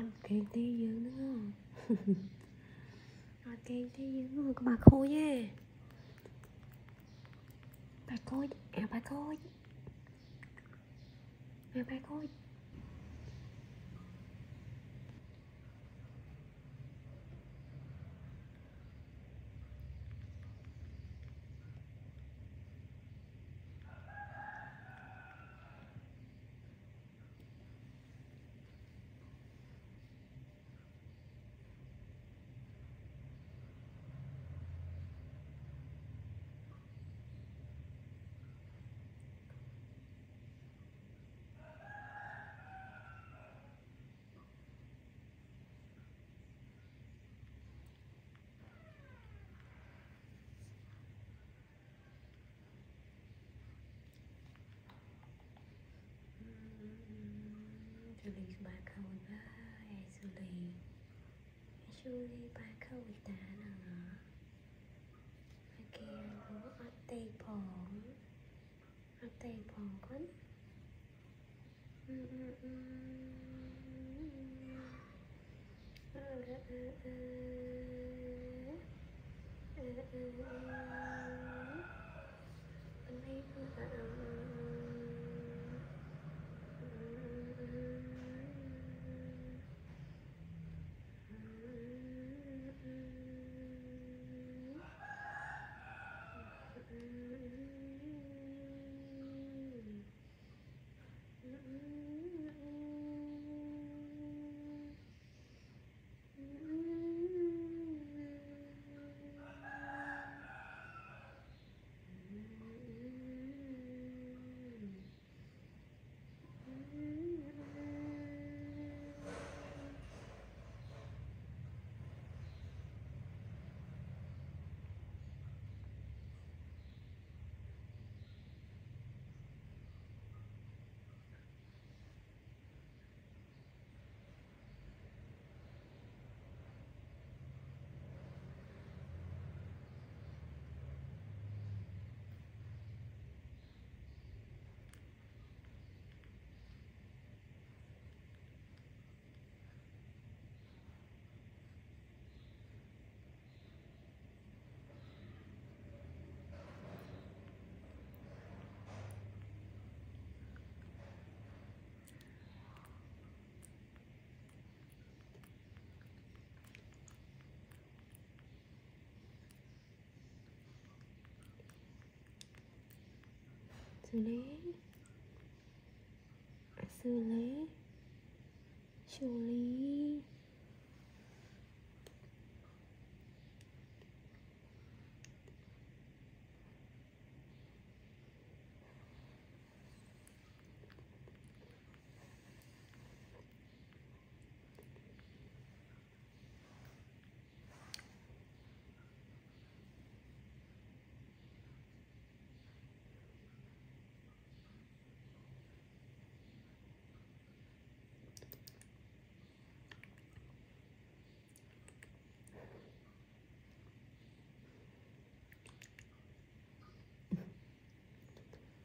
Ờ, ok thế dương nữa, không? Ok thế dương nữa, không? Có bà khôi nha bà khôi à bà khôi. À bà khôi. ช่วยปาเข้าวิตาหน่อยโอเคผมก็อัดเตยผงอัดเตยผงก่อนอืมอืมอืมเออเออเออเออเออ xử lý. Xử lý xử lý.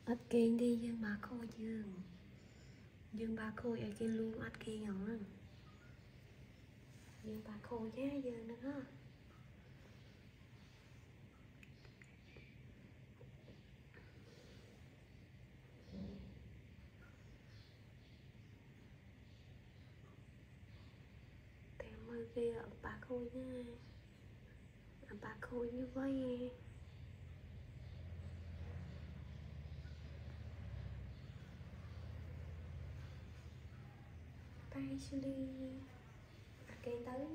Ít kiên đi dương bà khô dương. Dương bà khô ở trên luôn ít kiên rồi dương bà khô nhé, dương nữa. Theo mơ kia bà khôi nha bà khôi như vậy actually. Okay, tao đến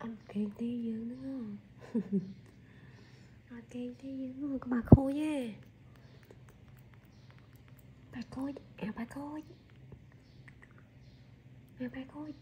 ăn kem tê dương nữa. Ăn kem tê dương nữa. Bà khôi nha bà khôi à bà khôi à bà khôi